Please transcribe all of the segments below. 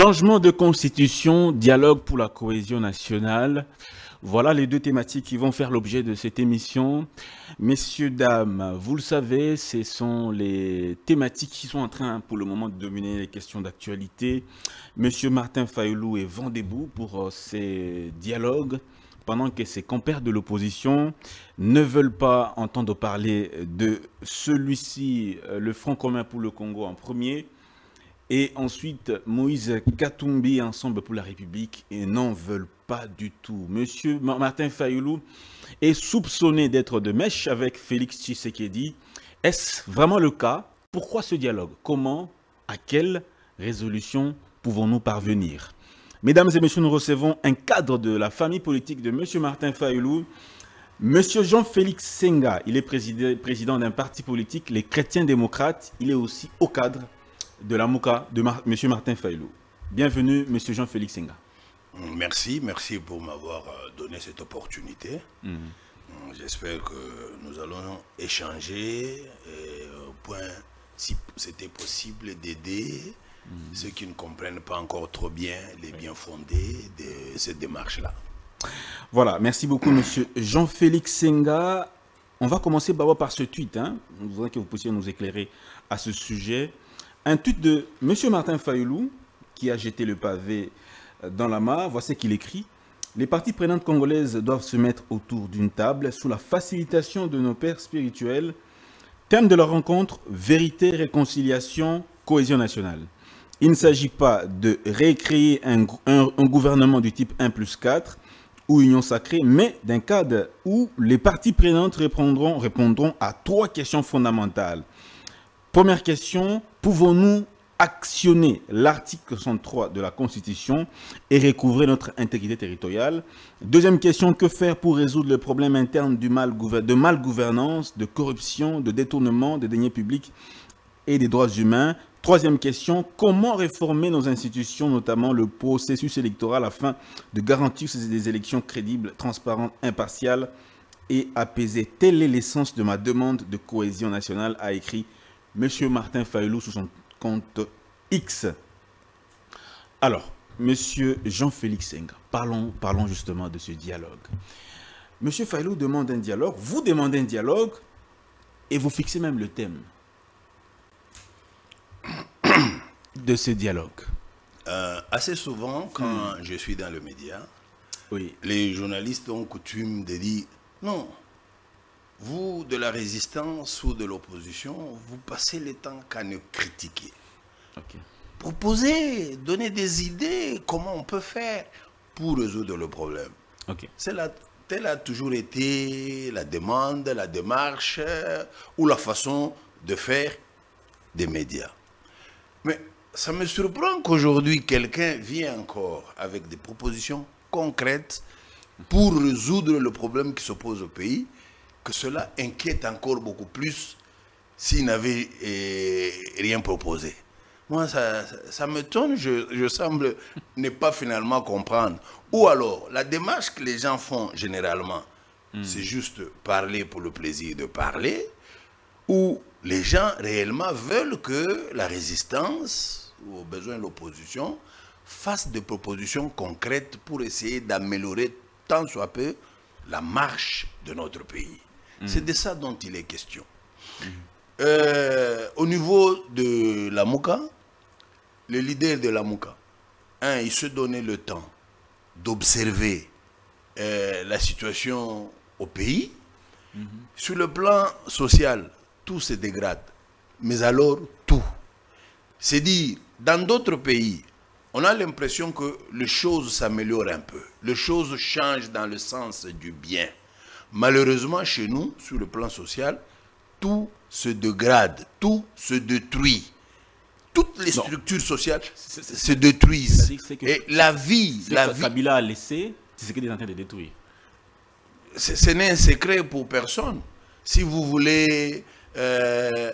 Changement de constitution, dialogue pour la cohésion nationale. Voilà les deux thématiques qui vont faire l'objet de cette émission. Messieurs, dames, vous le savez, ce sont les thématiques qui sont en train pour le moment de dominer les questions d'actualité. Monsieur Martin Fayoulou est vent pour euh, ces dialogues pendant que ses compères de l'opposition ne veulent pas entendre parler de celui-ci, euh, le Front commun pour le Congo en premier, et ensuite Moïse Katumbi ensemble pour la République et n'en veulent pas du tout. Monsieur Martin Fayoulou est soupçonné d'être de mèche avec Félix Tshisekedi. Est-ce vraiment le cas? Pourquoi ce dialogue? Comment? À quelle résolution pouvons-nous parvenir? Mesdames et messieurs, nous recevons un cadre de la famille politique de monsieur Martin Fayoulou, Monsieur Jean-Félix Senga, il est président d'un parti politique, les chrétiens démocrates. Il est aussi au cadre de la MOUKA de M. Martin Failou. Bienvenue, M. Jean-Félix Senga. Merci, merci pour m'avoir euh, donné cette opportunité. Mm. Mm, j'espère que nous allons échanger au point, si c'était possible, d'aider mm. ceux qui ne comprennent pas encore trop bien les bien fondés de cette démarche-là. Voilà, merci beaucoup, Monsieur Jean-Félix Senga. On va commencer par ce tweet. Hein. Je voudrais que vous puissiez nous éclairer à ce sujet. Un tweet de M. Martin Fayoulou, qui a jeté le pavé euh, dans la mare. Voici qu'il écrit. Les parties prenantes congolaises doivent se mettre autour d'une table sous la facilitation de nos pères spirituels. Thème de leur rencontre, vérité, réconciliation, cohésion nationale. Il ne s'agit pas de récréer un, gouvernement du type 1 plus 4 ou union sacrée, mais d'un cadre où les parties prenantes répondront, répondront à trois questions fondamentales. Première question, pouvons-nous actionner l'article 103 de la Constitution et recouvrer notre intégrité territoriale? Deuxième question, que faire pour résoudre le problème interne de malgouvernance, de corruption, de détournement des deniers publics et des droits humains? Troisième question, comment réformer nos institutions, notamment le processus électoral, afin de garantir des élections crédibles, transparentes, impartiales et apaisées? Telle est l'essence de ma demande de cohésion nationale, a écrit Monsieur Martin Fayoulou sur son compte X. Alors, Monsieur Jean-Félix Senga, parlons, parlons justement de ce dialogue. Monsieur Fayoulou demande un dialogue, vous demandez un dialogue et vous fixez même le thème de ce dialogue. Euh, assez souvent, quand hmm. je suis dans le média, oui. les journalistes ont coutume de dire non, vous, de la résistance ou de l'opposition, vous passez le temps qu'à ne critiquer. Proposer, donner des idées, comment on peut faire pour résoudre le problème. C'est la, telle a toujours été la demande, la démarche ou la façon de faire des médias. Mais ça me surprend qu'aujourd'hui, quelqu'un vienne encore avec des propositions concrètes pour résoudre le problème qui se pose au pays que cela inquiète encore beaucoup plus s'il n'avait eh, rien proposé. Moi, ça, ça, me tonne, je, je, semble ne pas finalement comprendre. Ou alors, la démarche que les gens font généralement, hmm. c'est juste parler pour le plaisir de parler, ou les gens réellement veulent que la résistance, ou au besoin l'opposition, fasse des propositions concrètes pour essayer d'améliorer tant soit peu la marche de notre pays. C'est de ça dont il est question. Euh, au niveau de la MOUKA, les leaders de la MOUKA, un, ils se donnaient le temps d'observer euh, la situation au pays. Sur le plan social, tout se dégrade. Mais alors, tout. C'est dire, dans d'autres pays, on a l'impression que les choses s'améliorent un peu. Les choses changent dans le sens du bien. Malheureusement, chez nous, sur le plan social, tout se dégrade, tout se détruit. Toutes les structures sociales se détruisent. Et la vie, la vie... Kabila a laissé, c'est ce qu'il est en train de détruire. Ce n'est un secret pour personne. Si vous voulez euh,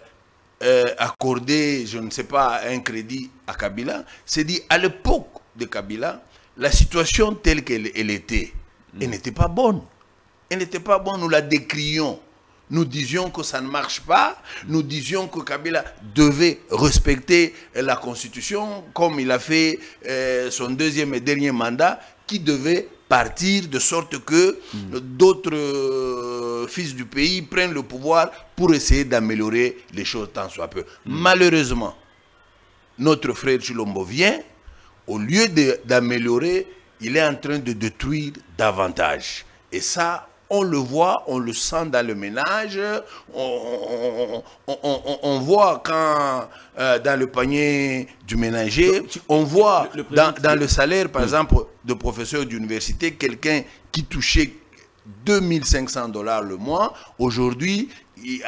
euh, accorder, je ne sais pas, un crédit à Kabila, c'est dit à l'époque de Kabila, la situation telle qu'elle était, elle n'était pas bonne elle n'était pas bonne, nous la décrions. nous disions que ça ne marche pas, nous disions que Kabila devait respecter la Constitution comme il a fait euh, son deuxième et dernier mandat, qui devait partir de sorte que d'autres euh, fils du pays prennent le pouvoir pour essayer d'améliorer les choses tant soit peu. Malheureusement, notre frère Chilombo vient, au lieu d'améliorer, il est en train de détruire davantage. Et ça, on le voit, on le sent dans le ménage, on, voit quand euh, dans le panier du ménager, on voit dans, le salaire, par exemple, de professeur d'université, quelqu'un qui touchait 2500 dollars le mois, aujourd'hui,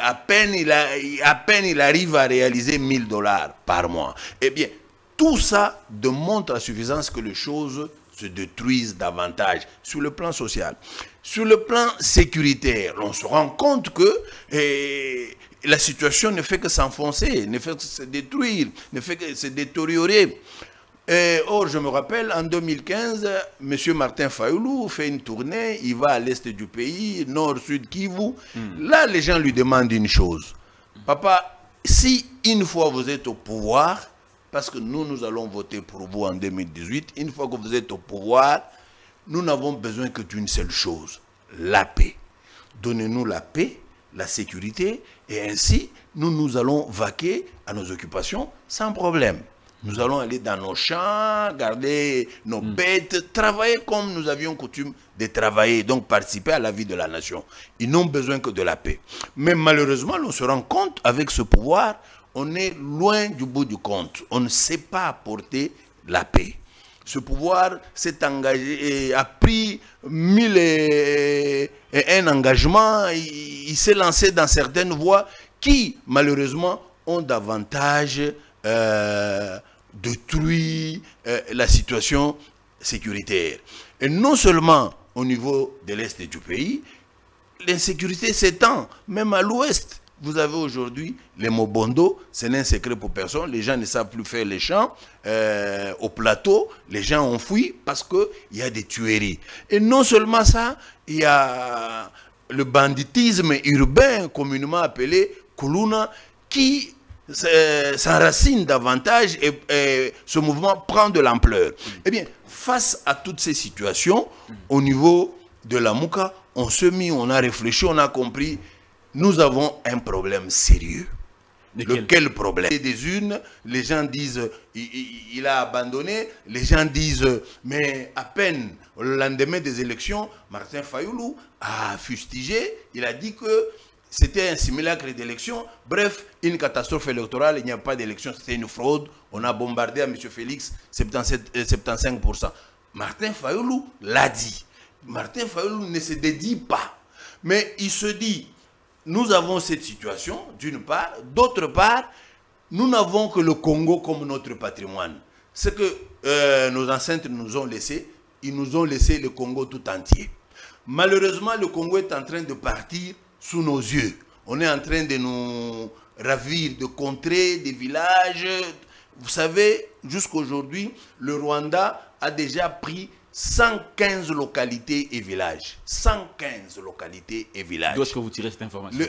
à peine, il à peine il arrive à réaliser 1000 dollars par mois. Eh bien, tout ça démontre à suffisance que les choses se détruisent davantage sur le plan social. Sur le plan sécuritaire, on se rend compte que eh, la situation ne fait que s'enfoncer, ne fait que se détruire, ne fait que se détériorer. Et, or, je me rappelle, en 2015, M. Martin Fayoulou fait une tournée, il va à l'est du pays, nord-sud Kivu. Hmm. Là, les gens lui demandent une chose. Papa, si une fois vous êtes au pouvoir, parce que nous, nous allons voter pour vous en 2018. Une fois que vous êtes au pouvoir, nous n'avons besoin que d'une seule chose, la paix. Donnez-nous la paix, la sécurité, et ainsi, nous, nous allons vaquer à nos occupations sans problème. Nous allons aller dans nos champs, garder nos hmm. bêtes, travailler comme nous avions coutume de travailler, donc participer à la vie de la nation. Ils n'ont besoin que de la paix. Mais malheureusement, on se rend compte avec ce pouvoir, on est loin du bout du compte. On ne sait pas apporter la paix. Ce pouvoir s'est engagé, a pris mille et, un engagements, il, s'est lancé dans certaines voies qui, malheureusement, ont davantage euh, détruit euh, la situation sécuritaire. Et non seulement au niveau de l'Est du pays, l'insécurité s'étend même à l'Ouest. Vous avez aujourd'hui les Mobondo, ce n'est un secret pour personne. Les gens ne savent plus faire les champs. Euh, au plateau, les gens ont fui parce qu'il y a des tueries. Et non seulement ça, il y a le banditisme urbain, communément appelé Kuluna, qui euh, s'enracine davantage et, ce mouvement prend de l'ampleur. Eh bien, face à toutes ces situations, au niveau de la Mouka, on se mit, on a réfléchi, on a compris nous avons un problème sérieux. Lequel problème? Des unes, les gens disent il, a abandonné, les gens disent mais à peine le lendemain des élections, Martin Fayoulou a fustigé, il a dit que c'était un simulacre d'élection. Bref, une catastrophe électorale, il n'y a pas d'élection, c'était une fraude. On a bombardé à M. Félix 77, 75%. Euh, Martin Fayoulou l'a dit. Martin Fayoulou ne se dédie pas. Mais il se dit, nous avons cette situation, d'une part. D'autre part, nous n'avons que le Congo comme notre patrimoine. Ce que euh, nos ancêtres nous ont laissé, ils nous ont laissé le Congo tout entier. Malheureusement, le Congo est en train de partir sous nos yeux. On est en train de nous ravir de contrées, des villages. Vous savez, jusqu'aujourd'hui, le Rwanda a déjà pris 115 localités et villages. 115 localités et villages. D'où est-ce que vous tirez cette information?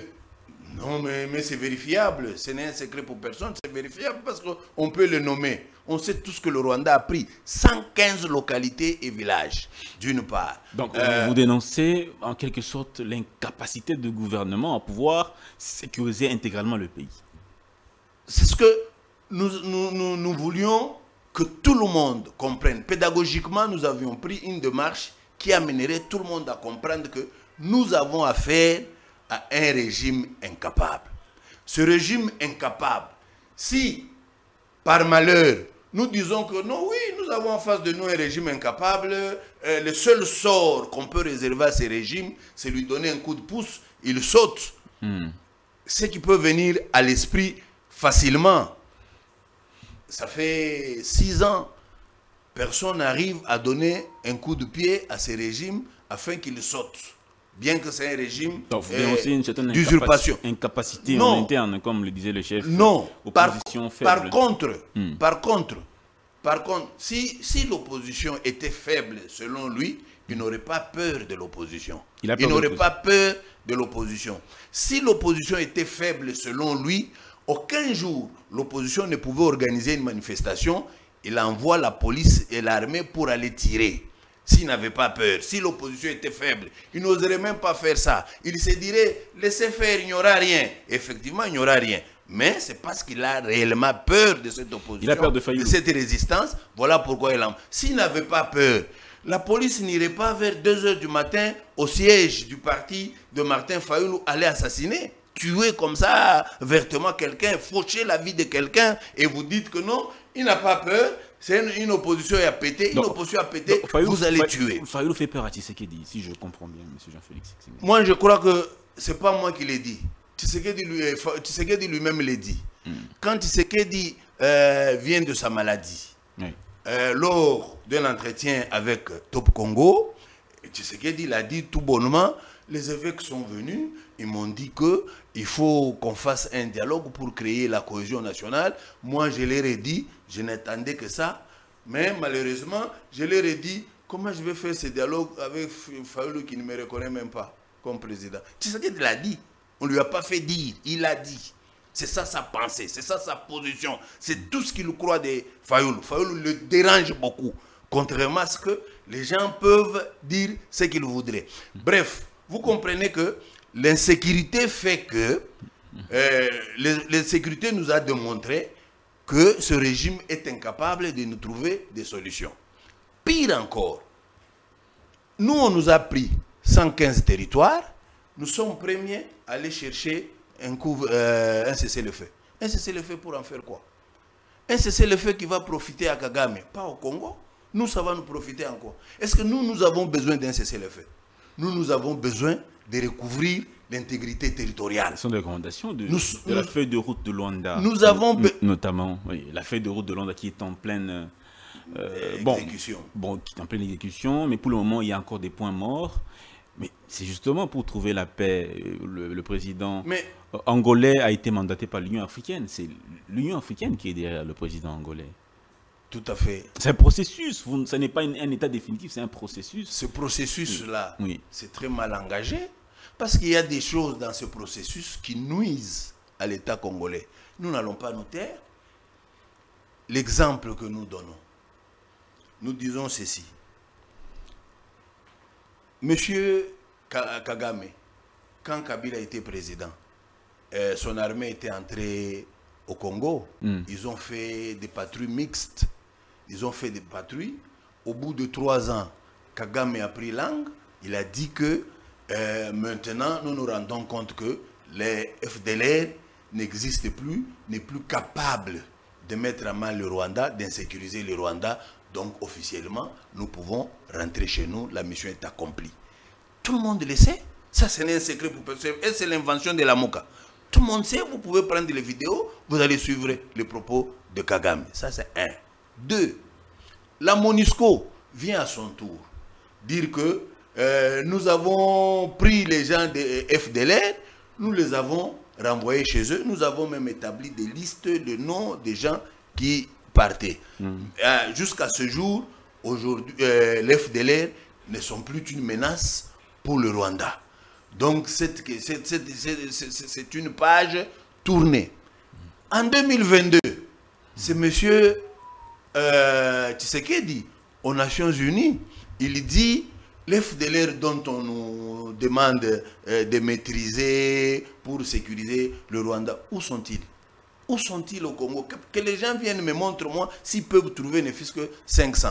Non, mais, mais c'est vérifiable. Ce n'est un secret pour personne. C'est vérifiable parce qu'on peut le nommer. On sait tout ce que le Rwanda a pris. 115 localités et villages, d'une part. Donc, euh, vous dénoncez en quelque sorte l'incapacité du gouvernement à pouvoir sécuriser intégralement le pays. C'est ce que nous, nous, nous voulions que tout le monde comprenne. Pédagogiquement, nous avions pris une démarche qui amènerait tout le monde à comprendre que nous avons affaire à un régime incapable. Ce régime incapable, si par malheur nous disons que non, oui, nous avons en face de nous un régime incapable, euh, le seul sort qu'on peut réserver à ce régime, c'est lui donner un coup de pouce, il saute. Hmm. Ce qui peut venir à l'esprit facilement, ça fait six ans, personne n'arrive à donner un coup de pied à ces régimes afin qu'ils sautent. Bien que c'est un régime euh, d'usurpation. Incapacité en interne, comme le disait le chef. Non. Par, par contre, hmm. par contre, Par contre, si, si l'opposition était faible selon lui, il n'aurait pas peur de l'opposition. Il, il n'aurait pas peur de l'opposition. Si l'opposition était faible selon lui, aucun jour l'opposition ne pouvait organiser une manifestation. Il envoie la police et l'armée pour aller tirer. S'il n'avait pas peur, si l'opposition était faible, il n'oserait même pas faire ça. Il se dirait, laissez faire, il n'y aura rien. Effectivement, il n'y aura rien. Mais c'est parce qu'il a réellement peur de cette opposition, il a peur de, de cette résistance. Voilà pourquoi il a... S'il n'avait pas peur, la police n'irait pas vers 2 heures du matin au siège du parti de Martin Fayoulou aller assassiner, tuer comme ça vertement quelqu'un, faucher la vie de quelqu'un et vous dites que non, il n'a pas peur, c'est une, opposition à péter, une opposition à péter, vous allez tuer. Fayoulou fait peur à Tshisekedi, si je comprends bien, M. Jean-Félix. Moi, je crois que ce n'est pas moi qui l'ai dit. Tshisekedi lui-même lui l'a dit. Hmm. Quand Tshisekedi euh, vient de sa maladie, euh, lors d'un entretien avec Top Congo, Tshisekedi l'a dit tout bonnement, les évêques sont venus, ils m'ont dit qu'il faut qu'on fasse un dialogue pour créer la cohésion nationale. Moi, je leur ai dit, je n'attendais que ça, mais malheureusement, je leur ai dit, comment je vais faire ce dialogue avec Fayoulou qui ne me reconnaît même pas comme président? Tshisekedi l'a dit, on ne lui a pas fait dire, il l'a dit. C'est ça sa pensée, c'est ça sa position. C'est tout ce qu'il croit de Fayoulou. Fayoulou le dérange beaucoup. Contrairement à ce que les gens peuvent dire ce qu'ils voudraient. Bref, vous comprenez que l'insécurité fait que euh, l'insécurité nous a démontré que ce régime est incapable de nous trouver des solutions. Pire encore, nous on nous a pris 115 territoires, nous sommes premiers à aller chercher un, euh, un cessez-le-feu. Un cessez-le-feu pour en faire quoi? Un cessez-le-feu qui va profiter à Kagame, pas au Congo. Nous, ça va nous profiter encore. Est-ce que nous, nous avons besoin d'un cessez-le-feu? Nous, nous avons besoin de recouvrir l'intégrité territoriale. Ce sont des recommandations de, la feuille de route de Luanda. Nous avons... Notamment, la feuille de route de Luanda qui est en pleine... Euh, exécution. bon, qui est en pleine exécution, mais pour le moment, il y a encore des points morts. Mais c'est justement pour trouver la paix. Euh, le, président angolais a été mandaté par l'Union africaine. C'est l'Union africaine qui est derrière le président angolais. Tout à fait. C'est un processus. ce n'est pas un état définitif, c'est un processus. Ce processus-là, oui. c'est très mal engagé parce qu'il y a des choses dans ce processus qui nuisent à l'État congolais. Nous n'allons pas nous taire. L'exemple que nous donnons, nous disons ceci. Monsieur Kagame, quand Kabila était président, euh, son armée était entrée au Congo. Hmm. Ils ont fait des patrouilles mixtes. Ils ont fait des patrouilles. Au bout de trois ans, Kagame a pris langue. Il a dit que euh, maintenant, nous nous rendons compte que les FDLR n'existent plus, n'est plus capable de mettre à mal le Rwanda, d'insécuriser le Rwanda. Donc officiellement, nous pouvons rentrer chez nous, la mission est accomplie. Tout le monde le sait. Ça, ce n'est un secret pour personne. Et c'est l'invention de la MOCA. Tout le monde sait, vous pouvez prendre les vidéos, vous allez suivre les propos de Kagame. Ça, c'est un. Deux, la MONUSCO vient à son tour dire que euh, nous avons pris les gens de FDLR, nous les avons renvoyés chez eux, nous avons même établi des listes de noms des gens qui Hmm. Euh, jusqu'à ce jour, aujourd'hui, euh, les FDLR ne sont plus une menace pour le Rwanda. Donc c'est une page tournée. En 2022, c'est M. Euh, Tshisekedi aux Nations Unies, il dit les FDLR dont on nous demande euh, de maîtriser pour sécuriser le Rwanda, où sont-ils? Où sont-ils au Congo? Que, les gens viennent me montrent moi s'ils peuvent trouver ne fût que 500.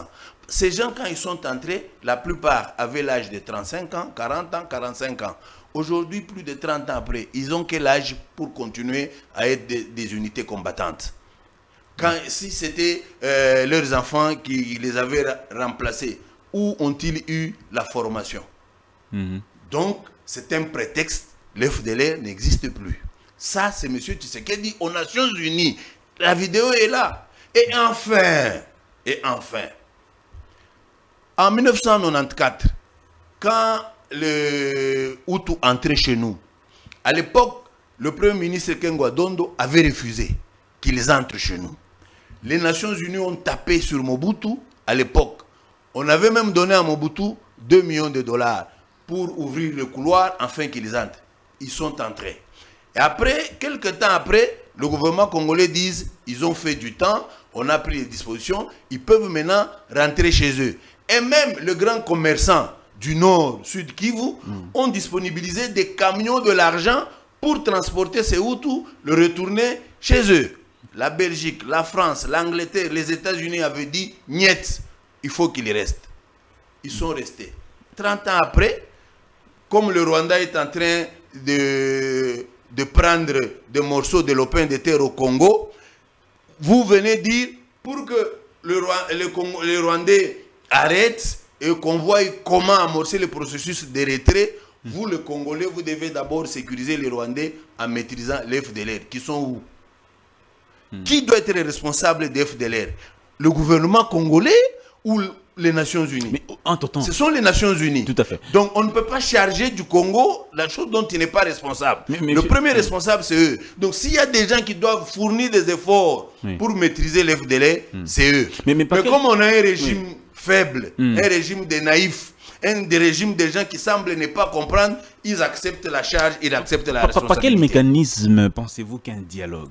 Ces gens, quand ils sont entrés, la plupart avaient l'âge de 35 ans, 40 ans, 45 ans. Aujourd'hui, plus de 30 ans après, ils ont quel âge pour continuer à être des, unités combattantes? Quand, Si c'était euh, leurs enfants qui les avaient remplacés, où ont-ils eu la formation? Mhm. Donc, c'est un prétexte, l'FDLR n'existe plus. Ça, c'est M. Tshisekedi aux Nations Unies. La vidéo est là. Et enfin, et enfin, en 1994, quand le Hutu entrait chez nous, à l'époque, le Premier ministre Kengwa Dondo avait refusé qu'ils entrent chez nous. Les Nations Unies ont tapé sur Mobutu à l'époque. On avait même donné à Mobutu 2 millions de dollars pour ouvrir le couloir afin qu'ils entrent. Ils sont entrés. Et après, quelques temps après, le gouvernement congolais dit ils ont fait du temps, on a pris les dispositions, ils peuvent maintenant rentrer chez eux. Et même le grand commerçant du nord, sud Kivu, mm. ont disponibilisé des camions de l'argent pour transporter ces Hutus, le retourner chez eux. La Belgique, la France, l'Angleterre, les États-Unis avaient dit Niet, il faut qu'ils restent. Ils sont restés. 30 ans après, comme le Rwanda est en train de, prendre des morceaux de l'opin de terre au Congo, vous venez dire pour que le, Rwandais arrête et qu'on voit comment amorcer le processus de retrait, vous, le Congolais, vous devez d'abord sécuriser les Rwandais en maîtrisant les FDLR. Qui sont où? Hmm. Qui doit être responsable des FDLR Le gouvernement congolais ou les Nations Unies? Mais en temps, Ce sont les Nations Unies. Tout à fait. Donc on ne peut pas charger du Congo la chose dont il n'est pas responsable. le premier responsable, c'est eux. Donc s'il y a des gens qui doivent fournir des efforts pour maîtriser les FDLR, hmm. c'est eux. Mais, comme on a un régime faible, hmm. un régime des naïfs, un des régimes des gens qui semblent ne pas comprendre, ils acceptent la charge, ils acceptent la responsabilité. Par quel mécanisme pensez-vous qu'un dialogue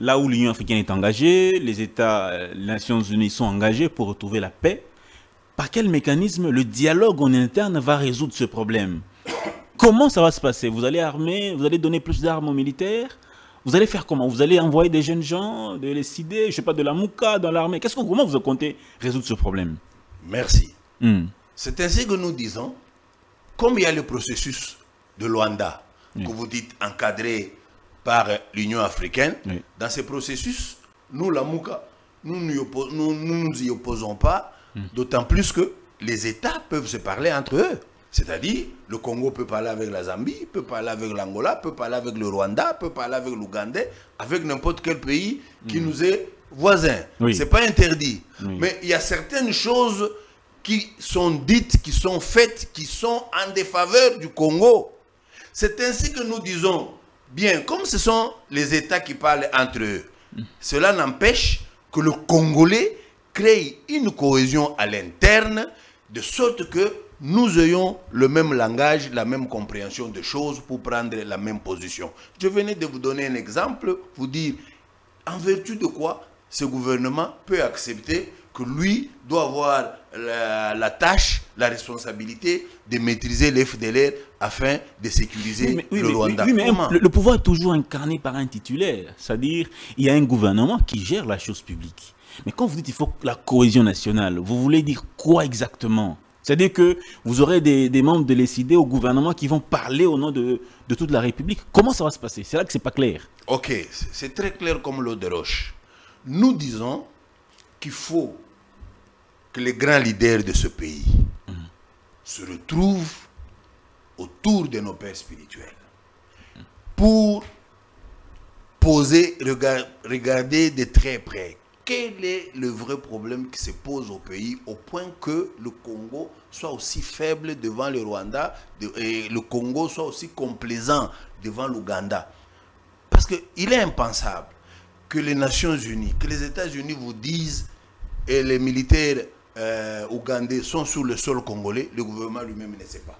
Là où l'Union africaine est engagée, les États, euh, les Nations unies sont engagés pour retrouver la paix, par quel mécanisme le dialogue en interne va résoudre ce problème? Comment ça va se passer? Vous allez armer, vous allez donner plus d'armes aux militaires? Vous allez faire comment? Vous allez envoyer des jeunes gens, de les cider, je sais pas, de la mouka dans l'armée? Qu'est-ce que comment vous comptez résoudre ce problème? Merci. Hmm. C'est ainsi que nous disons, comme il y a le processus de Luanda, que vous dites encadré par l'Union africaine, dans ce processus, nous, la Mouka, nous ne nous, nous, y opposons pas, hmm. d'autant plus que les États peuvent se parler entre eux. C'est-à-dire, le Congo peut parler avec la Zambie, peut parler avec l'Angola, peut parler avec le Rwanda, peut parler avec l'Ouganda, avec n'importe quel pays qui hmm. nous est voisin. Ce n'est pas interdit. Mais il y a certaines choses qui sont dites, qui sont faites, qui sont en défaveur du Congo. C'est ainsi que nous disons, bien, comme ce sont les États qui parlent entre eux, cela n'empêche que le Congolais crée une cohésion à l'interne, de sorte que nous ayons le même langage, la même compréhension des choses pour prendre la même position. Je venais de vous donner un exemple, vous dire en vertu de quoi ce gouvernement peut accepter que lui doit avoir la, tâche, la responsabilité de maîtriser les FDLR afin de sécuriser le Rwanda. Oui, mais le, pouvoir est toujours incarné par un titulaire. C'est-à-dire, il y a un gouvernement qui gère la chose publique. Mais quand vous dites qu'il faut la cohésion nationale, vous voulez dire quoi exactement? C'est-à-dire que vous aurez des, membres de l'ECD au gouvernement qui vont parler au nom de, de toute la République. Comment ça va se passer? C'est là que c'est pas clair. Ok, c'est très clair comme l'eau de roche. Nous disons qu'il faut que les grands leaders de ce pays se retrouvent autour de nos pères spirituels pour poser, regarder de très près quel est le vrai problème qui se pose au pays au point que le Congo soit aussi faible devant le Rwanda et le Congo soit aussi complaisant devant l'Ouganda. Parce qu'il est impensable que les Nations Unies, que les États-Unis vous disent et les militaires euh, ougandais sont sur le sol congolais, le gouvernement lui-même ne sait pas.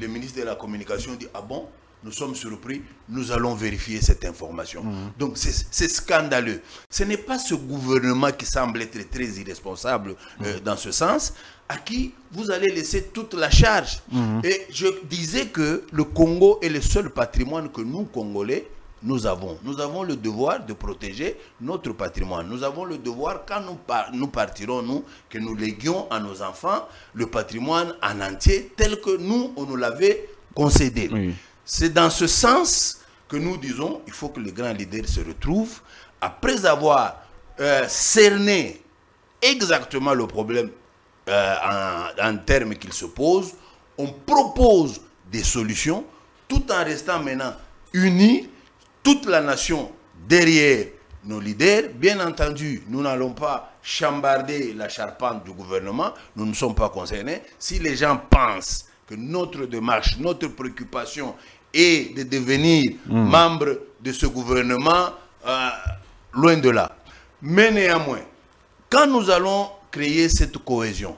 Le ministre de la Communication dit Ah bon nous sommes surpris, nous allons vérifier cette information. Mhm. Donc c'est scandaleux. Ce n'est pas ce gouvernement qui semble être très irresponsable euh, mhm. dans ce sens, à qui vous allez laisser toute la charge. Mhm. Et je disais que le Congo est le seul patrimoine que nous, Congolais, nous avons. Nous avons le devoir de protéger notre patrimoine. Nous avons le devoir, quand nous, nous partirons, nous, que nous léguions à nos enfants le patrimoine en entier tel que nous, on nous l'avait concédé. C'est dans ce sens que nous disons il faut que les grands leaders se retrouvent après avoir euh, cerné exactement le problème euh, en, en termes qu'il se pose. On propose des solutions tout en restant maintenant unis toute la nation derrière nos leaders. Bien entendu, nous n'allons pas chambarder la charpente du gouvernement, nous ne sommes pas concernés. Si les gens pensent que notre démarche, notre préoccupation est de devenir hmm. membre de ce gouvernement, euh, loin de là. Mais néanmoins, quand nous allons créer cette cohésion,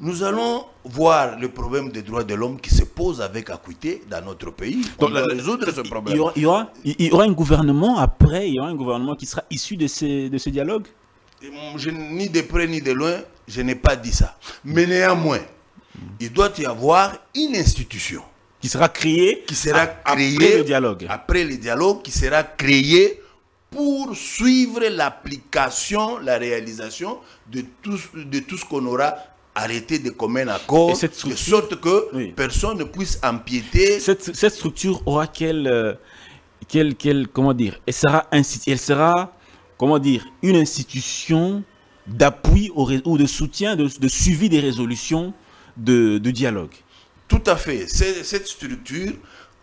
nous allons voir le problème des droits de l'homme qui se pose avec acuité dans notre pays. Donc, doit résoudre ce problème. Il y, aura, il, y aura, un gouvernement après, il y aura un gouvernement qui sera issu de ces, de ce dialogue je, Ni de près ni de loin, je n'ai pas dit ça. Mais néanmoins, il doit y avoir une institution. Qui sera créée, qui sera créée après le dialogue. Après le dialogue, qui sera créée pour suivre l'application, la réalisation de tout, de tout ce qu'on aura arrêté de commun accord, de sorte que personne ne puisse empiéter. Cette, cette structure aura quelle, euh, quelle, quelle, comment dire, elle sera, elle sera, comment dire, une institution d'appui ou de soutien, de, de, suivi des résolutions de, de dialogue. Tout à fait. Cette structure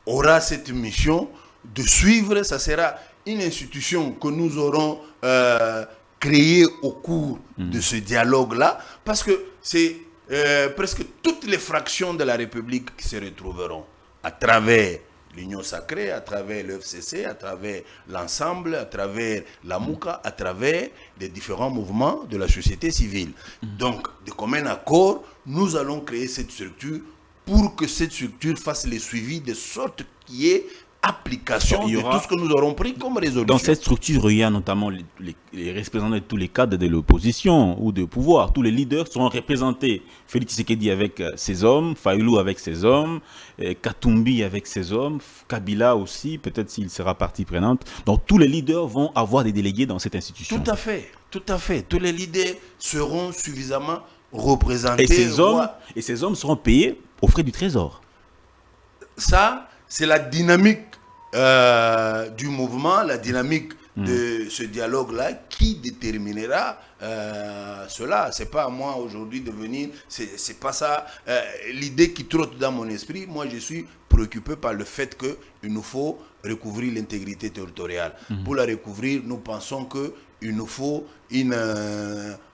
aura cette mission de suivre, ça sera une institution que nous aurons euh, créée au cours de ce dialogue-là, parce que c'est euh, presque toutes les fractions de la République qui se retrouveront à travers l'Union sacrée, à travers l'FCC, à travers l'ensemble, à travers la MOUCA, à travers les différents mouvements de la société civile. Hmm. Donc, de commun accord, nous allons créer cette structure pour que cette structure fasse le suivi de sorte qu'il y ait application de tout ce que nous aurons pris comme résolution. Dans cette structure, il y a notamment les, représentants de tous les cadres de l'opposition ou de pouvoir. Tous les leaders seront représentés. Félix Tshisekedi avec euh, ses hommes, Fayoulou avec ses hommes, Katumbi avec ses hommes, Kabila aussi, peut-être s'il sera partie prenante. Donc tous les leaders vont avoir des délégués dans cette institution. Tout à fait, tout à fait. Tous les leaders seront suffisamment représentés. Et ces hommes, et ces hommes seront payés aux frais du trésor. Ça, c'est la dynamique euh, du mouvement, la dynamique hmm. de ce dialogue-là qui déterminera euh, cela. C'est pas à moi aujourd'hui de venir, c'est pas ça. Euh, l'idée qui trotte dans mon esprit, moi je suis préoccupé par le fait qu'il nous faut recouvrir l'intégrité territoriale. Hmm. Pour la recouvrir, nous pensons qu'il nous faut une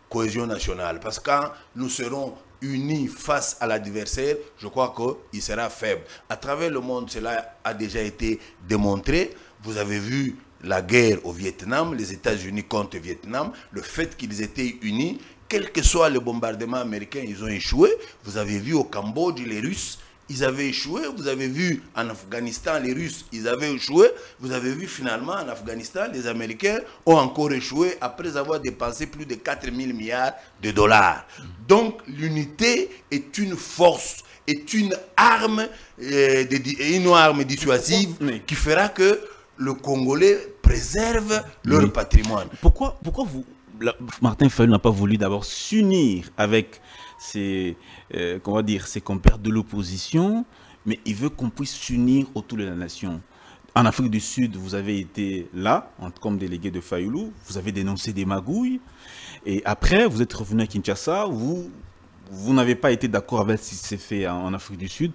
cohésion nationale. Parce que quand nous serons unis face à l'adversaire, je crois qu'il sera faible. À travers le monde, cela a déjà été démontré. Vous avez vu la guerre au Vietnam, les États-Unis contre le Vietnam, le fait qu'ils étaient unis, quel que soit le bombardement américain, ils ont échoué. Vous avez vu au Cambodge, les Russes ils avaient échoué. Vous avez vu en Afghanistan, les Russes, ils avaient échoué. Vous avez vu finalement en Afghanistan, les Américains ont encore échoué après avoir dépensé plus de 4 000 milliards de dollars. Donc l'unité est une force, est une arme, euh, une arme dissuasive qui fera que le Congolais préserve leur patrimoine. Pourquoi, pourquoi vous, Martin Fayou n'a pas voulu d'abord s'unir avec ses, euh, ses compères de l'opposition, mais il veut qu'on puisse s'unir autour de la nation. En Afrique du Sud, vous avez été là, comme délégué de Fayoulou, vous avez dénoncé des magouilles, et après, vous êtes revenu à Kinshasa, vous, vous n'avez pas été d'accord avec ce qui s'est fait en Afrique du Sud.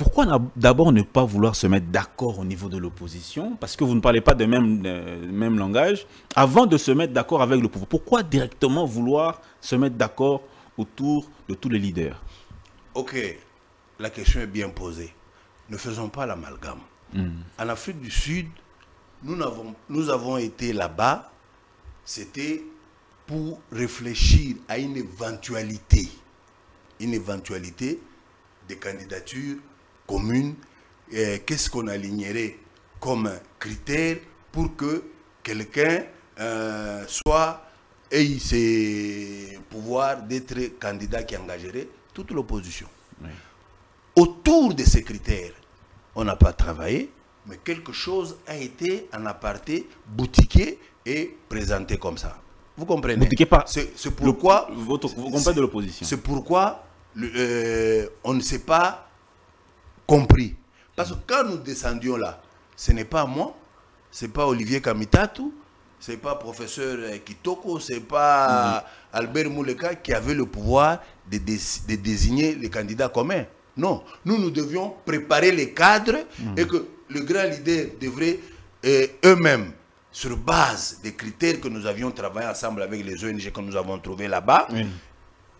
Pourquoi d'abord ne pas vouloir se mettre d'accord au niveau de l'opposition? Parce que vous ne parlez pas de même, même langage. Avant de se mettre d'accord avec le pouvoir, pourquoi directement vouloir se mettre d'accord autour de tous les leaders? Ok, la question est bien posée. Ne faisons pas l'amalgame. Hmm. En Afrique du Sud, nous avons, nous avons été là-bas, c'était pour réfléchir à une éventualité, une éventualité des candidatures communes. Qu'est-ce qu'on alignerait comme critère pour que quelqu'un euh, soit ait ses pouvoirs d'être candidat qui engagerait toute l'opposition. Autour de ces critères, on n'a pas travaillé, mais quelque chose a été en aparté boutiqué et présenté comme ça. Vous comprenez? Boutiqué pas. C'est pourquoi. votre, vous comprenez de l'opposition. C'est pourquoi euh, on ne s'est pas compris. Parce que quand nous descendions là, ce n'est pas moi, ce n'est pas Olivier Kamitatu, c'est pas professeur euh, Kitoko, c'est pas mm-hmm. Albert Mouleka qui avait le pouvoir de, désigner les candidats communs. Non, nous, nous devions préparer les cadres mm-hmm. et que le grand leader devrait euh, eux-mêmes, sur base des critères que nous avions travaillé ensemble avec les ONG que nous avons trouvés là-bas,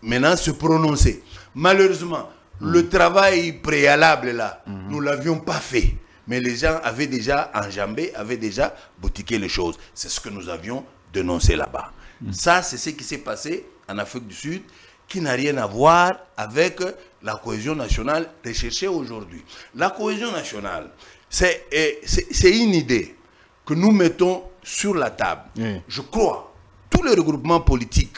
maintenant se prononcer. Malheureusement, le travail préalable là, nous ne l'avions pas fait mais les gens avaient déjà enjambé, avaient déjà boutiqué les choses. C'est ce que nous avions dénoncé là-bas. Ça, c'est ce qui s'est passé en Afrique du Sud, qui n'a rien à voir avec la cohésion nationale recherchée aujourd'hui. La cohésion nationale, c'est une idée que nous mettons sur la table. Je crois, tous les regroupements politiques,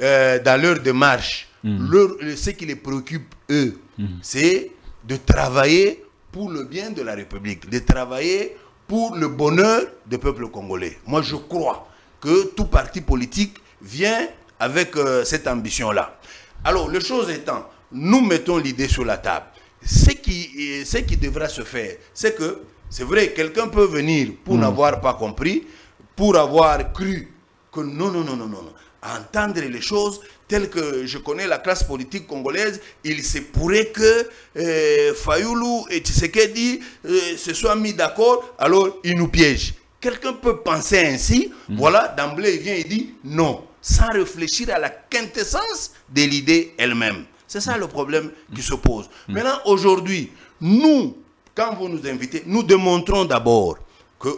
euh, dans leur démarche, mm. ce qui les préoccupe, eux, mm. c'est de travailler pour le bien de la République, de travailler pour le bonheur du peuple congolais. Moi, je crois que tout parti politique vient avec euh, cette ambition-là. Alors, les choses étant, nous mettons l'idée sur la table. Ce qui, ce qui devra se faire, c'est que, c'est vrai, quelqu'un peut venir pour mm. n'avoir pas compris, pour avoir cru que non, non, non, non, non, entendre les choses telles que je connais la classe politique congolaise, il se pourrait que euh, Fayoulou et Tshisekedi euh, se soient mis d'accord, alors ils nous piègent. Quelqu'un peut penser ainsi, mm. voilà, d'emblée il vient et dit non, sans réfléchir à la quintessence de l'idée elle-même. C'est ça le problème qui se pose. Mm. Maintenant, aujourd'hui, nous, quand vous nous invitez, nous démontrons d'abord que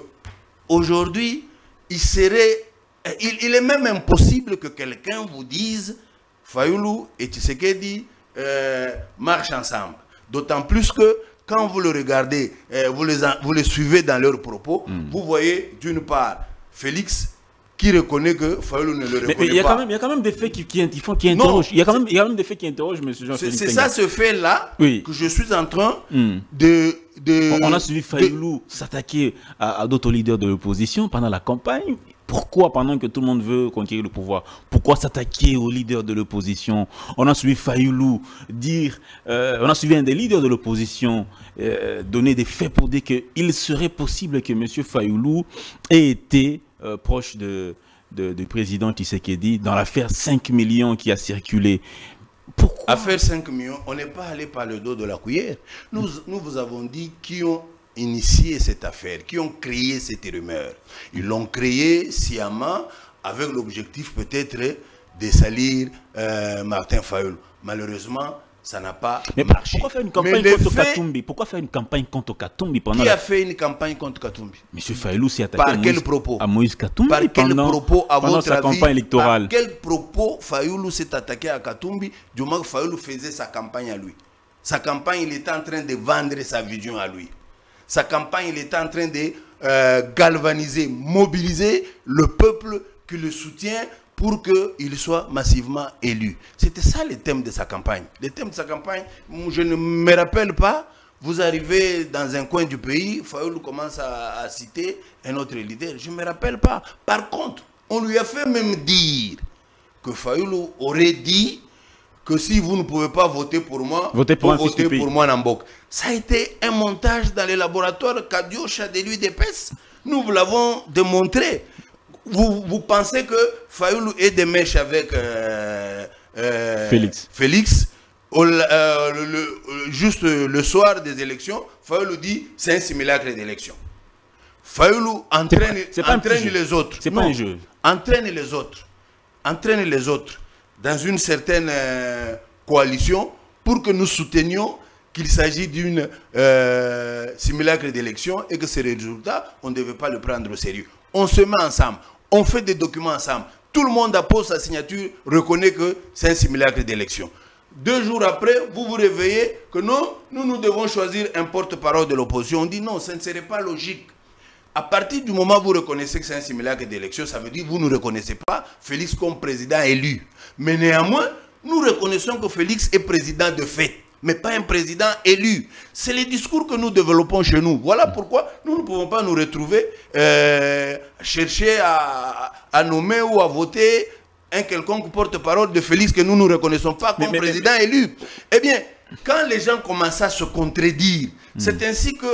aujourd'hui, il serait il, est même impossible que quelqu'un vous dise Fayoulou et Tshisekedi euh, marchent ensemble. D'autant plus que quand vous le regardez, euh, vous, les, vous les suivez dans leurs propos, hmm. vous voyez d'une part Félix qui reconnaît que Fayoulou ne le reconnaît mais, y a pas. Même, il y a quand même des faits qui, qui, qui interrogent. Il y, a quand même, il y a même des faits qui interrogent M. Jean-Philippe C'est ça ce fait-là que je suis en train hmm. de, de, On a suivi Fayoulou s'attaquer à d'autres leaders de l'opposition pendant la campagne. Pourquoi, pendant que tout le monde veut conquérir le pouvoir, pourquoi s'attaquer aux leaders de l'opposition? On a suivi Fayoulou dire, euh, on a suivi un des leaders de l'opposition euh, donner des faits pour dire qu'il serait possible que M. Fayoulou ait été euh, proche de, du président Tshisekedi dans l'affaire 5 millions qui a circulé. Pourquoi? Affaire 5 millions, on n'est pas allé par le dos de la cuillère. Nous, nous vous avons dit qui ont initié cette affaire, qui ont créé cette rumeur. Ils l'ont créée sciemment avec l'objectif peut-être de salir euh, Martin Fayoul. Malheureusement, ça n'a pas Mais marché. Pourquoi faire une campagne contre Katumbi? Pourquoi faire une campagne contre Katumbi pendant Qui a fait une campagne contre Katumbi? Monsieur Fayoulou s'est attaqué Par à, quel propos? à Moïse Katumbi Par quel pendant, propos à pendant votre sa avis, campagne électorale? Par quel propos Fayoulou s'est attaqué à Katumbi? Du moment que Fayoulou faisait sa campagne à lui Sa campagne, il était en train de vendre sa vision à lui. Sa campagne, il était en train de euh, galvaniser, mobiliser le peuple qui le soutient pour qu'il soit massivement élu. C'était ça le thème de sa campagne. Le thème de sa campagne, je ne me rappelle pas, vous arrivez dans un coin du pays, Fayoulou commence à, citer un autre leader. Je ne me rappelle pas. Par contre, on lui a fait même dire que Fayoulou aurait dit que si vous ne pouvez pas voter pour moi, votez pour, voter pour moi Nambok. Ça a été un montage dans les laboratoires Cadio Chadeluy d'Epes. Nous vous l'avons démontré. Vous, vous, pensez que Fayoulou est des mèches avec euh, euh, Félix. Félix euh, juste le soir des élections, Fayoulou dit c'est un simulacre d'élection. Fayoulou entraîne, entraîne les autres. C'est pas un jeu. Entraîne les autres. Entraîne les autres dans une certaine euh, coalition pour que nous soutenions qu'il s'agit d'une euh, simulacre d'élection et que ces résultats, on ne devait pas le prendre au sérieux. On se met ensemble, on fait des documents ensemble. Tout le monde appose sa signature, reconnaît que c'est un simulacre d'élection. Deux jours après, vous vous réveillez que non, nous, nous devons choisir un porte-parole de l'opposition. On dit non, ce ne serait pas logique. À partir du moment où vous reconnaissez que c'est un simulacre d'élection, ça veut dire que vous ne reconnaissez pas Félix comme président élu. Mais néanmoins, nous reconnaissons que Félix est président de fait, mais pas un président élu. C'est les discours que nous développons chez nous. Voilà pourquoi nous ne pouvons pas nous retrouver, euh, chercher à, nommer ou à voter un quelconque porte-parole de Félix que nous ne reconnaissons pas comme président élu. Eh bien, quand les gens commencent à se contredire, c'est ainsi que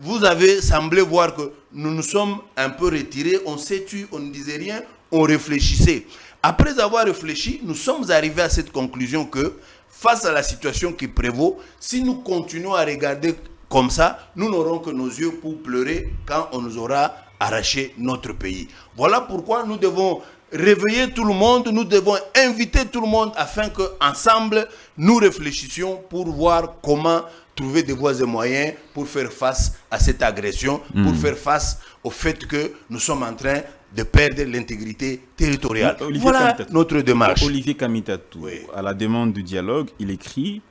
vous avez semblé voir que nous nous sommes un peu retirés, on s'est on ne disait rien, on réfléchissait. Après avoir réfléchi, nous sommes arrivés à cette conclusion que face à la situation qui prévaut, si nous continuons à regarder comme ça, nous n'aurons que nos yeux pour pleurer quand on nous aura arraché notre pays. Voilà pourquoi nous devons réveiller tout le monde, nous devons inviter tout le monde afin que ensemble nous réfléchissions pour voir comment trouver des voies et moyens pour faire face à cette agression, pour hmm. faire face au fait que nous sommes en train de perdre l'intégrité territoriale. voilà notre démarche. Olivier Kamitatou, à la demande du dialogue, il écrit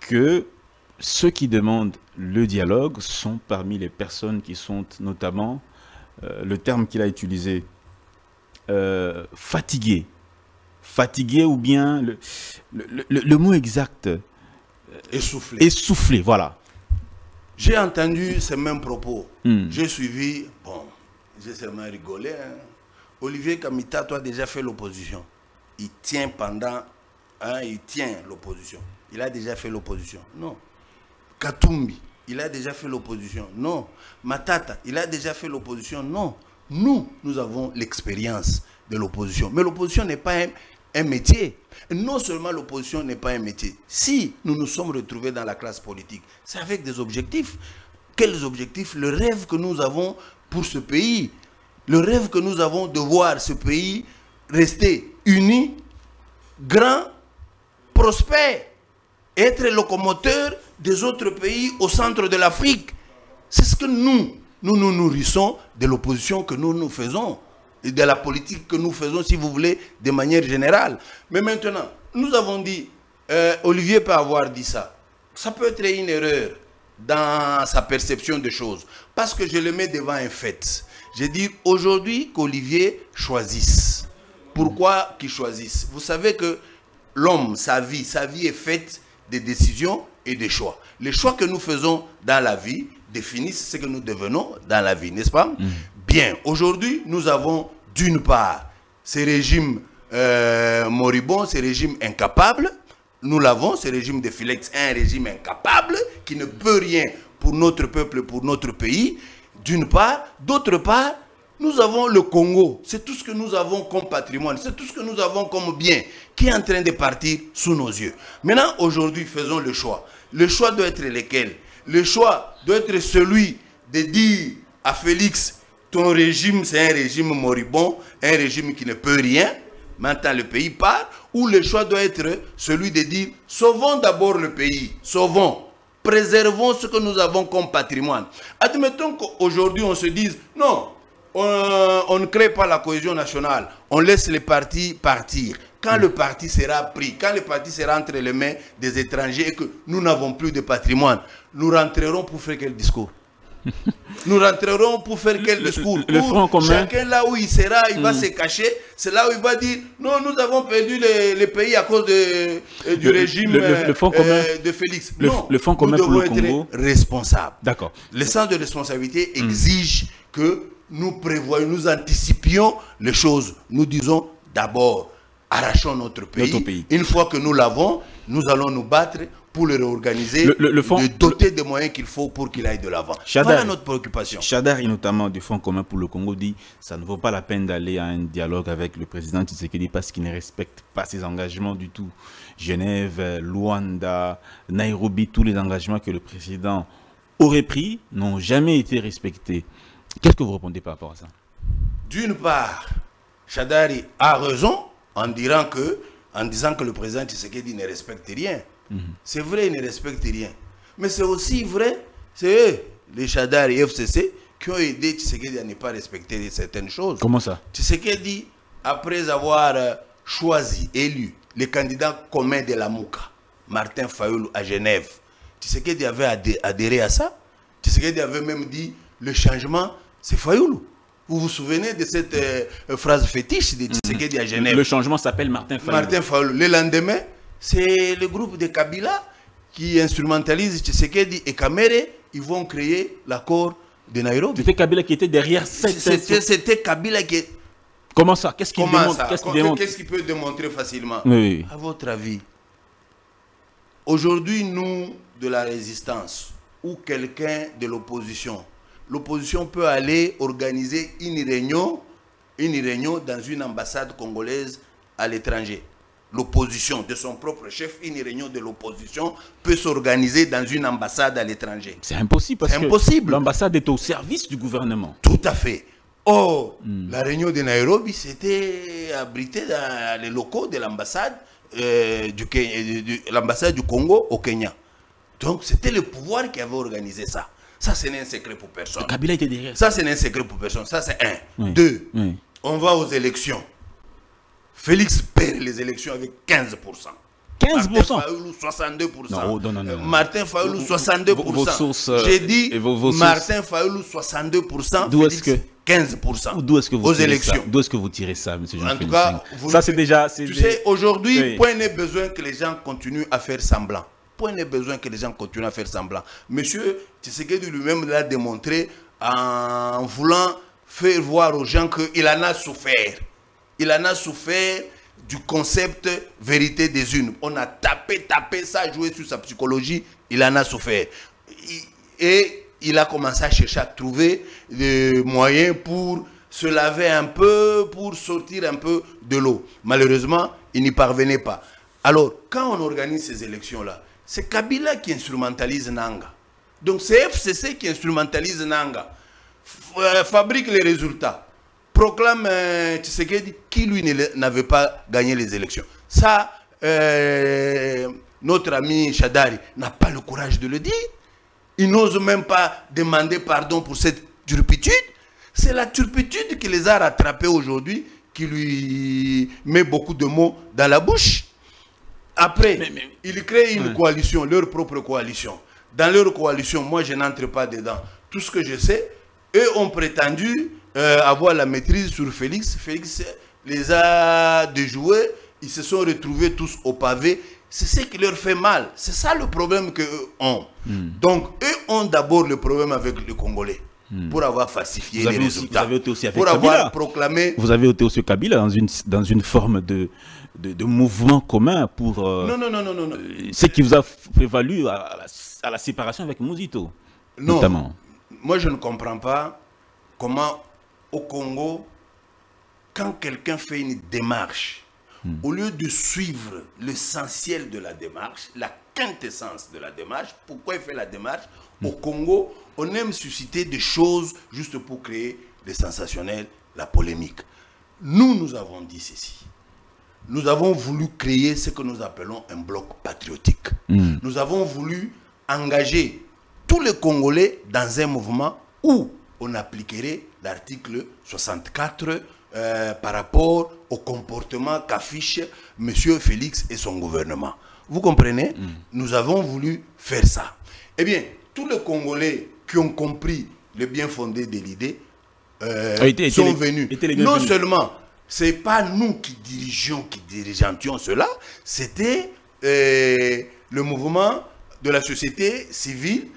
que ceux qui demandent le dialogue sont parmi les personnes qui sont notamment, euh, le terme qu'il a utilisé, euh, fatigués. Fatigués ou bien le, le, mot exact. Essoufflé. Essoufflé, voilà. J'ai entendu ces mêmes propos. Hmm. J'ai suivi, bon, j'ai seulement rigolé. Hein. Olivier Kamita, toi, déjà fait l'opposition. Il tient pendant, hein, il tient l'opposition. Il a déjà fait l'opposition. Non. Katumbi, il a déjà fait l'opposition. Non. Matata, il a déjà fait l'opposition. Non. Nous, nous avons l'expérience de l'opposition. Mais l'opposition n'est pas un, métier. non seulement l'opposition n'est pas un métier. Si nous nous sommes retrouvés dans la classe politique, c'est avec des objectifs. Quels objectifs? Le rêve que nous avons pour ce pays. Le rêve que nous avons de voir ce pays rester uni, grand, prospère, être locomoteur des autres pays au centre de l'Afrique. C'est ce que nous, nous nous nourrissons de l'opposition que nous nous faisons de la politique que nous faisons, si vous voulez, de manière générale. Mais maintenant, nous avons dit, euh, Olivier peut avoir dit ça. Ça peut être une erreur dans sa perception des choses. Parce que je le mets devant un fait. J'ai dit aujourd'hui qu'Olivier choisisse. Pourquoi qu'il choisisse? Vous savez que l'homme, sa vie, sa vie est faite des décisions et des choix. Les choix que nous faisons dans la vie définissent ce que nous devenons dans la vie, n'est-ce pas? Mm. Bien, aujourd'hui, nous avons d'une part ces régimes euh, moribonds, ces régimes incapables. Nous l'avons, ce régime de Philex, un régime incapable qui ne peut rien pour notre peuple, pour notre pays, d'une part. D'autre part, nous avons le Congo. C'est tout ce que nous avons comme patrimoine, c'est tout ce que nous avons comme bien qui est en train de partir sous nos yeux. Maintenant, aujourd'hui, faisons le choix. Le choix doit être lequel? Le choix doit être celui de dire à Félix, ton régime, c'est un régime moribond, un régime qui ne peut rien. Maintenant, le pays part. Ou le choix doit être celui de dire, sauvons d'abord le pays, sauvons préservons ce que nous avons comme patrimoine. Admettons qu'aujourd'hui on se dise, non, on, ne crée pas la cohésion nationale, on laisse les partis partir. Quand le parti sera pris, quand le parti sera entre les mains des étrangers et que nous n'avons plus de patrimoine, nous rentrerons pour faire quel discours? Nous rentrerons pour faire quel discours le, front commun. Chacun là où il sera, il va hmm. se cacher. C'est là où il va dire non, nous avons perdu le, pays à cause de, euh, du régime euh, de Félix. non, le front commun nous devons être responsables. D'accord. Le sens de responsabilité hmm. exige que nous prévoyons, nous anticipions les choses. Nous disons d'abord, arrachons notre pays. Une fois que nous l'avons, nous allons nous battre pour le réorganiser, le, de doter des moyens qu'il faut pour qu'il aille de l'avant. Voilà notre préoccupation. Chadar, et notamment du Fonds commun pour le Congo, dit ça ne vaut pas la peine d'aller à un dialogue avec le président Tshisekedi parce qu'il ne respecte pas ses engagements du tout. Genève, Luanda, Nairobi, tous les engagements que le président aurait pris n'ont jamais été respectés. Qu'est-ce que vous répondez par rapport à ça? D'une part, Chadari a raison en, disant que, en disant que le président Tshisekedi ne respecte rien. Mhm. C'est vrai, il ne respecte rien. Mais c'est aussi vrai, c'est eux, les Chadari et FCC, qui ont aidé Tshisekedi à ne pas respecter certaines choses. Comment ça? Tshisekedi, après avoir euh, choisi, élu, le candidat commun de la Mouka, Martin Fayoulou à Genève, Tshisekedi avait adhéré à ça. Tshisekedi avait même dit le changement, c'est Fayoulou. Vous vous souvenez de cette euh, phrase fétiche de Tshisekedi à Genève? Le changement s'appelle Martin Fayoulou. Martin Fayoulou. Le lendemain, c'est le groupe de Kabila qui instrumentalise Tshisekedi et Kamere. Ils vont créer l'accord de Nairobi. C'était Kabila qui était derrière cette... C'était Kabila qui... Comment ça? Qu'est-ce qu'il démontre? Qu'est-ce qu'il peut démontrer facilement? Oui. À votre avis, aujourd'hui, nous, de la résistance, ou quelqu'un de l'opposition, l'opposition peut aller organiser une réunion, une réunion dans une ambassade congolaise à l'étranger. L'opposition de son propre chef, une réunion de l'opposition peut s'organiser dans une ambassade à l'étranger. C'est impossible parce que l'ambassade est au service du gouvernement. Tout à fait. Or, hmm. la réunion de Nairobi, c'était abrité dans les locaux de l'ambassade euh, du, l'ambassade du Congo au Kenya. Donc, c'était le pouvoir qui avait organisé ça. Ça, c'est un secret pour personne. Kabila était derrière. Ça, c'est un secret pour personne. Ça, c'est un. Deux, on va aux élections. Félix perd les élections avec 15%. 15% Martin Fayoulou, 62%. Non, non, non, Martin Fayoulou, 62%. J'ai dit Martin Fayoulou, 62%. D'où est-ce que 15% D'où est-ce que vous aux élections. D'où est-ce que vous tirez ça, monsieur En tout cas, ça c'est déjà. Tu sais, aujourd'hui, point n'est besoin que les gens continuent à faire semblant. Point n'est besoin que les gens continuent à faire semblant. Monsieur Tshisekedi lui-même l'a démontré en voulant faire voir aux gens qu'il en a souffert. Il en a souffert du concept vérité des unes. On a tapé, tapé ça, joué sur sa psychologie, il en a souffert. Et il a commencé à chercher à trouver des moyens pour se laver un peu, pour sortir un peu de l'eau. Malheureusement, il n'y parvenait pas. Alors, quand on organise ces élections-là, c'est Kabila qui instrumentalise Nanga. Donc c'est FCC qui instrumentalise Nanga, euh, fabrique les résultats proclame euh, Tshisekedi qui lui n'avait pas gagné les élections. Ça, euh, notre ami Chadari n'a pas le courage de le dire. Il n'ose même pas demander pardon pour cette turpitude. C'est la turpitude qui les a rattrapés aujourd'hui, qui lui met beaucoup de mots dans la bouche. Après, il crée une coalition, leur propre coalition. Dans leur coalition, moi je n'entre pas dedans. Tout ce que je sais, eux ont prétendu euh, avoir la maîtrise sur Félix. Félix les a déjoués. Ils se sont retrouvés tous au pavé. C'est ce qui leur fait mal. C'est ça le problème qu'eux ont. Hmm. Donc, eux ont d'abord le problème avec les Congolais. Hmm. Pour avoir falsifié les résultats. vous avez été aussi avec pour avoir proclamé. Vous avez été aussi au Kabila dans une, dans une forme de, de, mouvement commun pour. Euh, non, non, non, non, non, euh, Ce qui vous a prévalu à, la, séparation avec Mouzito. Non. Notamment. Moi, je ne comprends pas comment au Congo, quand quelqu'un fait une démarche, hmm. au lieu de suivre l'essentiel de la démarche, la quintessence de la démarche, pourquoi il fait la démarche hmm. Au Congo, on aime susciter des choses juste pour créer des sensationnels, la polémique. Nous, nous avons dit ceci. Nous avons voulu créer ce que nous appelons un bloc patriotique. Hmm. Nous avons voulu engager tous les Congolais dans un mouvement où on appliquerait l'article 64 euh, par rapport au comportement qu'affiche M. Félix et son gouvernement. Vous comprenez? Mm. Nous avons voulu faire ça. Eh bien, tous les Congolais qui ont compris le bien fondé de l'idée euh, sont venus. non seulement, ce n'est pas nous qui dirigeons, qui dirigeantions cela, c'était euh, le mouvement de la société civile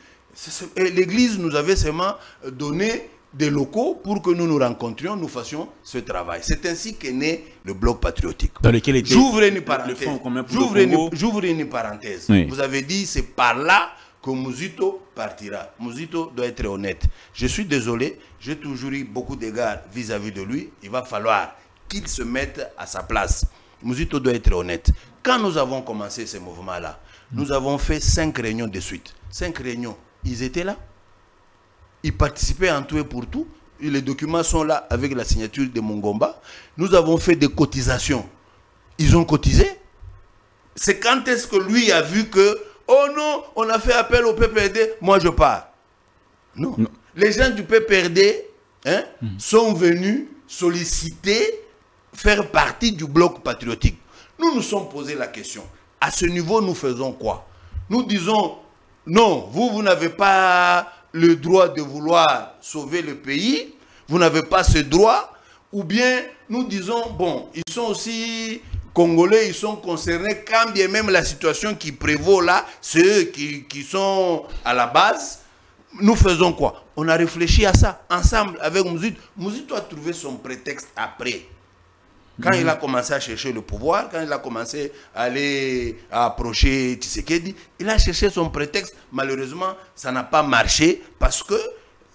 L'Église nous avait seulement donné des locaux pour que nous nous rencontrions, nous fassions ce travail. C'est ainsi qu'est né le bloc patriotique. J'ouvre une parenthèse. J'ouvre une, parenthèse. Vous avez dit c'est par là que Mouzito partira. Mouzito doit être honnête. Je suis désolé, j'ai toujours eu beaucoup d'égards vis-à-vis de lui. Il va falloir qu'il se mette à sa place. Mouzito doit être honnête. Quand nous avons commencé ce mouvement-là, nous avons fait cinq réunions de suite. Cinq réunions ils étaient là. Ils participaient en tout et pour tout. les documents sont là avec la signature de Mongomba. Nous avons fait des cotisations. Ils ont cotisé. C'est quand est-ce que lui a vu que, oh non, on a fait appel au PPRD, moi je pars. Non. Les gens du PPRD hein, sont venus solliciter, faire partie du bloc patriotique. Nous nous sommes posé la question. À ce niveau, nous faisons quoi? Nous disons, non, vous, vous n'avez pas le droit de vouloir sauver le pays. Vous n'avez pas ce droit. Ou bien nous disons, bon, ils sont aussi Congolais, ils sont concernés, quand bien même la situation qui prévaut là, c'est eux qui, sont à la base. Nous faisons quoi? On a réfléchi à ça ensemble avec Mouzit. Mouzit a trouvé son prétexte après. Quand il a commencé à chercher le pouvoir, quand il a commencé à aller approcher Tshisekedi, il a cherché son prétexte. Malheureusement, ça n'a pas marché parce que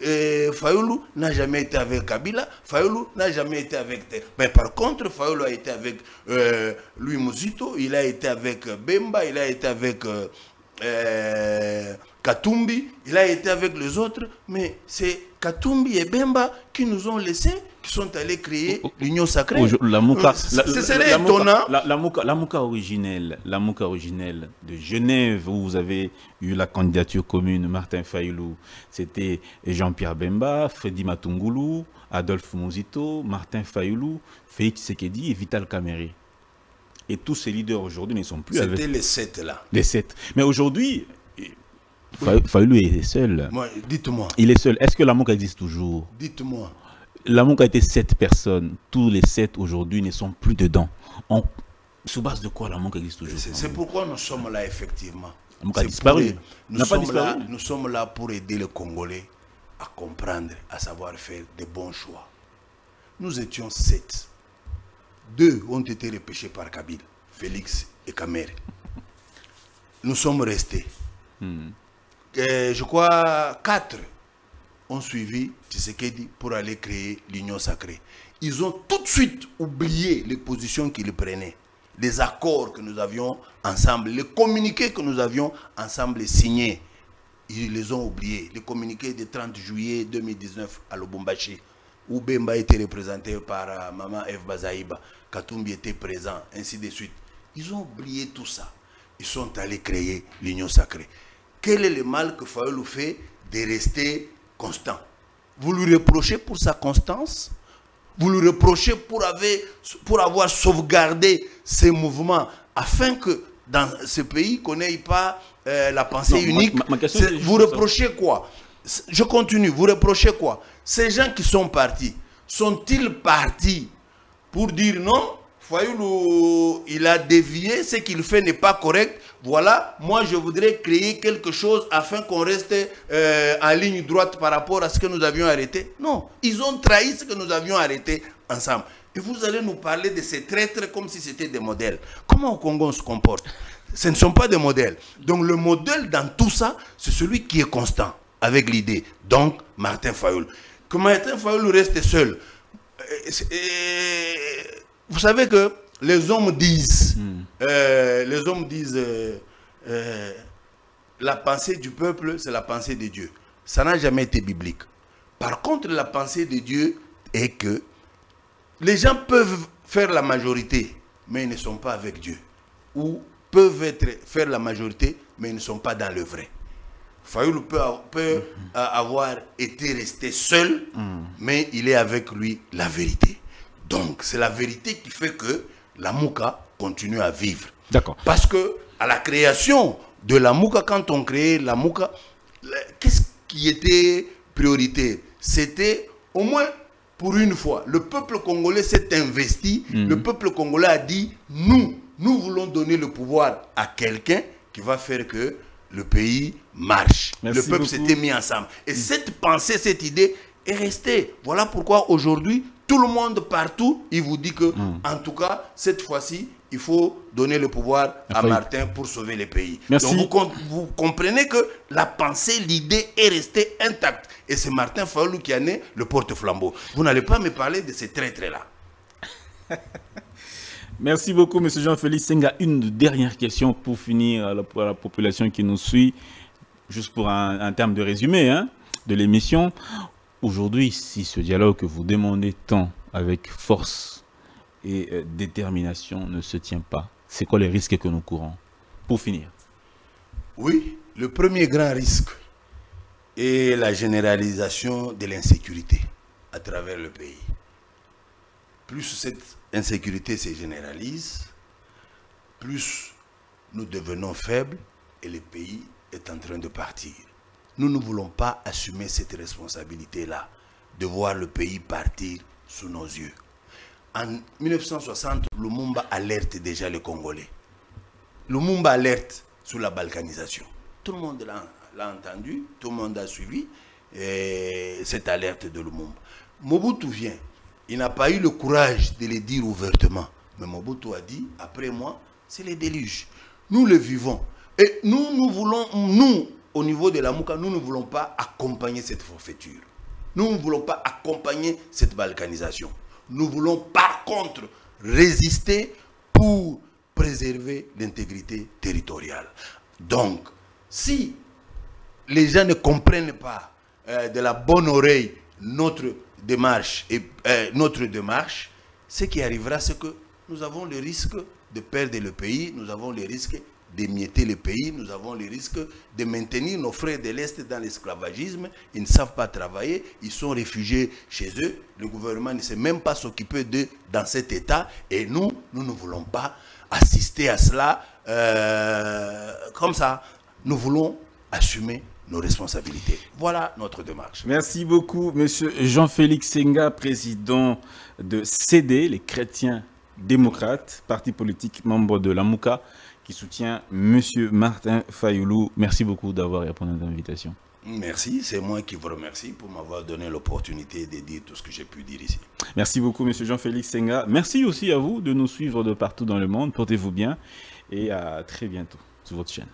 euh, Fayoulou n'a jamais été avec Kabila, Fayoulou n'a jamais été avec... Mais par contre, Fayoulou a été avec euh, Louis Mouzito, il a été avec Bemba, il a été avec euh, Katumbi, il a été avec les autres, mais c'est Katumbi et Bemba qui nous ont laissés, qui sont allés créer oh, oh. l'Union sacrée. La Mouka, la, Mouka, originelle, la Mouka originelle de Genève, où vous avez eu la candidature commune, Martin Fayoulou, c'était Jean-Pierre Bemba, Freddy Matungulu, Adolphe Mouzito, Martin Fayoulou, Félix Sekedi et Vital Kameri. Et tous ces leaders aujourd'hui ne sont plus avec. C'était les sept là. Les sept. Mais aujourd'hui, Fayoulou est seul. Dites-moi. Il est seul. Est-ce que l'amour existe toujours? Dites-moi. L'amour a été sept personnes. Tous les sept aujourd'hui ne sont plus dedans. On, sous base de quoi l'amour existe toujours? C'est pourquoi nous sommes là, effectivement. L'amour a disparu. nous, sommes Là, nous sommes là pour aider les Congolais à comprendre, à savoir faire des bons choix. Nous étions sept. Deux ont été repêchés par Kabyle, Félix et Kamer. Nous sommes restés. Hmm. Euh, je crois, quatre ont suivi Tshisekedi pour aller créer l'Union sacrée. Ils ont tout de suite oublié les positions qu'ils prenaient, les accords que nous avions ensemble, les communiqués que nous avions ensemble signés. Ils les ont oubliés. Les communiqués du 30 juillet 2019 à Lubumbashi, où Bemba était représenté par euh, Maman Eve Bazaïba, Katumbi était présent, ainsi de suite. Ils ont oublié tout ça. Ils sont allés créer l'Union sacrée. Quel est le mal que Fayoulou fait de rester constant? Vous lui reprochez pour sa constance? Vous lui reprochez pour, pour avoir sauvegardé ses mouvements afin que dans ce pays qu'on n'ait pas euh, la pensée unique? vous reprochez quoi? Je continue. Vous reprochez quoi? Ces gens qui sont partis, sont-ils partis pour dire non? Fayoulou, il a dévié, ce qu'il fait n'est pas correct. Voilà, moi je voudrais créer quelque chose afin qu'on reste euh, en ligne droite par rapport à ce que nous avions arrêté. Non, ils ont trahi ce que nous avions arrêté ensemble. Et vous allez nous parler de ces traîtres comme si c'était des modèles. Comment au Congo on se comporte? Ce ne sont pas des modèles. Donc le modèle dans tout ça, c'est celui qui est constant avec l'idée. Donc Martin Fayoul. Que Martin Fayoul reste seul. Euh, vous savez que les hommes disent, hmm. euh, les hommes disent, euh, euh, la pensée du peuple, c'est la pensée de Dieu. Ça n'a jamais été biblique. Par contre, la pensée de Dieu est que les gens peuvent faire la majorité, mais ils ne sont pas avec Dieu. Ou peuvent être, faire la majorité, mais ils ne sont pas dans le vrai. Fayoul peut, peut hmm. avoir été resté seul, hmm. mais il est avec lui la vérité. Donc, c'est la vérité qui fait que la Mouka continue à vivre. D'accord. Parce que à la création de la Mouka, quand on créait la Mouka, qu'est-ce qui était priorité? C'était au moins pour une fois, le peuple congolais s'est investi, mhm. le peuple congolais a dit, nous, nous voulons donner le pouvoir à quelqu'un qui va faire que le pays marche. le peuple s'était mis ensemble. Et cette pensée, cette idée est restée. Voilà pourquoi aujourd'hui, tout le monde partout, il vous dit que, hmm. en tout cas, cette fois-ci, il faut donner le pouvoir à Martin pour sauver le pays. Donc vous, comprenez que la pensée, l'idée est restée intacte. Et c'est Martin Fayoulou qui a né le porte-flambeau. Vous n'allez pas me parler de ces traîtres-là. Merci beaucoup, M. Jean-Félix Senga. Une dernière question pour finir pour la population qui nous suit, juste pour un, terme de résumé hein, de l'émission. Aujourd'hui, si ce dialogue que vous demandez tant avec force et euh, détermination ne se tient pas, c'est quoi les risques que nous courons? Pour finir. Oui, le premier grand risque est la généralisation de l'insécurité à travers le pays. Plus cette insécurité se généralise, plus nous devenons faibles et le pays est en train de partir. Nous ne voulons pas assumer cette responsabilité-là, de voir le pays partir sous nos yeux. En 1960, Lumumba alerte déjà les Congolais. Lumumba alerte sur la balkanisation. Tout le monde l'a entendu, tout le monde a suivi eh, cette alerte de Lumumba. Mobutu vient, il n'a pas eu le courage de le dire ouvertement. Mais Mobutu a dit, après moi, c'est les déluges. Nous le vivons. Et nous, nous voulons, nous, au niveau de la Mouka, nous ne voulons pas accompagner cette forfaiture. Nous ne voulons pas accompagner cette balkanisation. Nous voulons par contre résister pour préserver l'intégrité territoriale. Donc, si les gens ne comprennent pas euh, de la bonne oreille notre démarche, et, euh, notre démarche, ce qui arrivera, c'est que nous avons le risque de perdre le pays, nous avons le risque d'émietter le pays, nous avons le risque de maintenir nos frères de l'Est dans l'esclavagisme. Ils ne savent pas travailler, ils sont réfugiés chez eux. Le gouvernement ne sait même pas s'occuper d'eux dans cet état. Et nous, nous ne voulons pas assister à cela euh, comme ça. Nous voulons assumer nos responsabilités. Voilà notre démarche. Merci beaucoup, Monsieur Jean-Félix Senga, président de CD, les chrétiens démocrates, parti politique membre de la MOUCA, qui soutient Monsieur Martin Fayoulou. Merci beaucoup d'avoir répondu à notre invitation. Merci, c'est moi qui vous remercie pour m'avoir donné l'opportunité de dire tout ce que j'ai pu dire ici. Merci beaucoup, Monsieur Jean-Félix Senga. Merci aussi à vous de nous suivre de partout dans le monde. Portez-vous bien et à très bientôt sur votre chaîne.